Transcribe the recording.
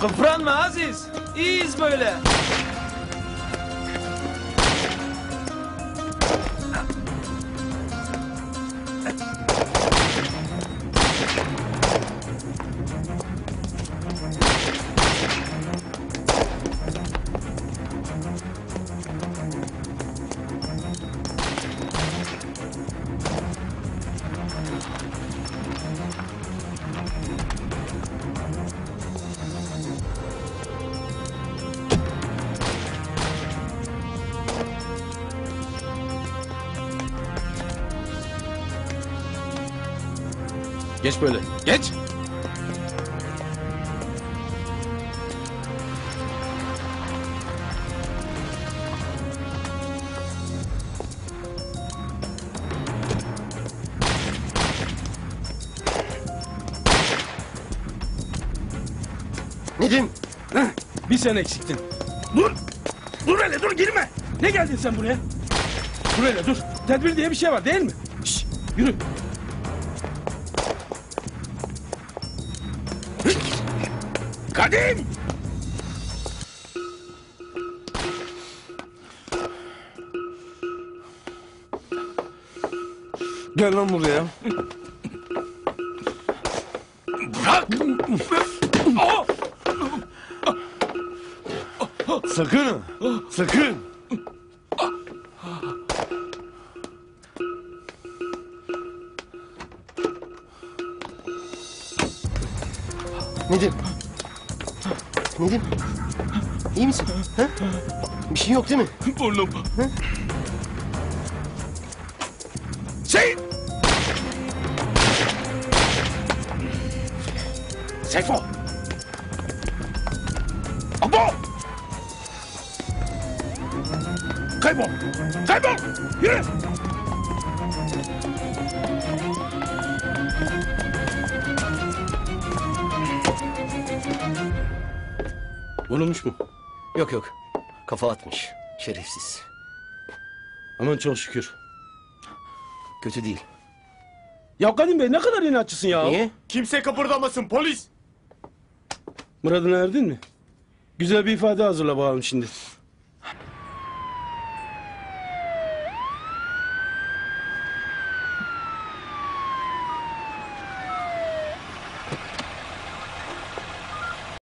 Kıpranma Aziz. İyiyiz böyle. Geç böyle. Geç. Nedim. Heh, bir sen eksiktin. Dur. Dur hele dur girme. Ne geldin sen buraya? Dur hele dur. Tedbir diye bir şey var değil mi? Şşş, yürü. Kadim! Gel lan buraya. Bırak! Sakın. Sakın. Nedim. Nedim. İyi misin? Ha? Bir şey yok değil mi? Burnum. Şey! Seyfo! Abo! Kaybol! Kaybol! Yürü! Vurulmuş mu? Yok yok. Kafa atmış. Şerefsiz. Aman çok şükür. Kötü değil. Ya Kadim Bey ne kadar inatçısın ya. Niye? Kimse kıpırdamasın polis. Muradına erdin mi? Güzel bir ifade hazırla bakalım şimdi.